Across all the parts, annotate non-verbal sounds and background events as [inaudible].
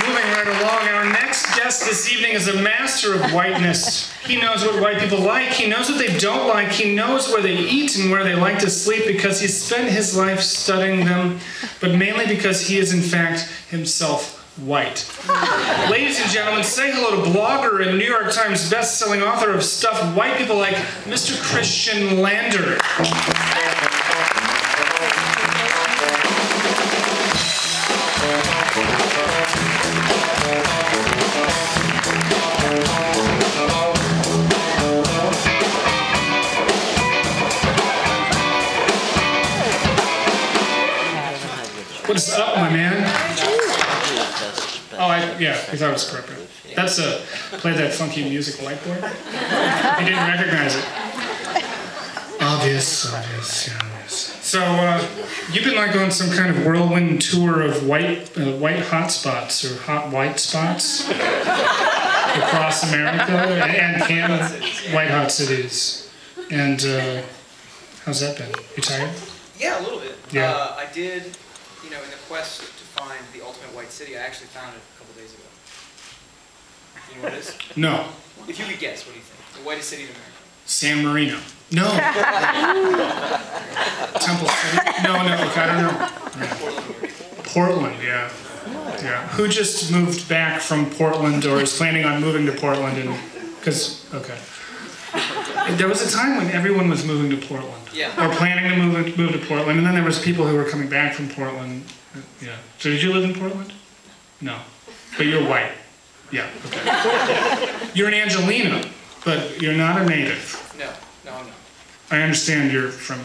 Moving right along, our next guest this evening is a master of whiteness. He knows what white people like, he knows what they don't like, he knows where they eat and where they like to sleep because he spent his life studying them, but mainly because he is, in fact, himself white. Ladies and gentlemen, say hello to blogger and New York Times best-selling author of stuff white people like, Mr. Christian Lander. What is up, my man? Oh, I, yeah, because I was correct. That's a play that funky music white boy. I didn't recognize it. Obvious, obvious, yeah, obvious. So uh, you've been like on some kind of whirlwind tour of white, uh, white hot spots or hot white spots across America and Canada, white hot cities. And uh, how's that been? You tired? Yeah, a little bit. Yeah. Uh, I did, you know, in the quest to find the ultimate white city, I actually found it a couple days ago. You know what it is? [laughs] No. If you could guess, what do you think? The whitest city in America. San Marino. No. [laughs] [laughs] Temple City. No, no. Okay, I don't know. Portland, Portland, yeah. Yeah. Who just moved back from Portland or is planning on moving to Portland and because okay. [laughs] There was a time when everyone was moving to Portland. Yeah. Or planning to move move to Portland, and then there was people who were coming back from Portland. Yeah. So did you live in Portland? No. But you're white. Yeah. Okay. [laughs] You're an Angeleno, but you're not a native. No, no, I'm not. I understand you're from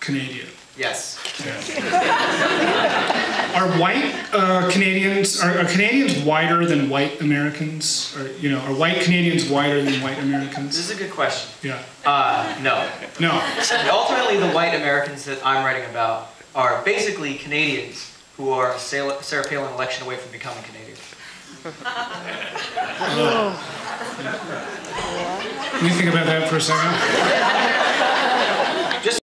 Canada. Yes. [laughs] Are white uh, Canadians are, are Canadians whiter than white Americans? Or you know, are white Canadians whiter than white Americans? This is a good question. Yeah. Uh, no. No. [laughs] Ultimately, the white Americans that I'm writing about are basically Canadians who are a Sarah Sarah Palin election away from becoming Canadian. [laughs] Can you think about that for a second? [laughs]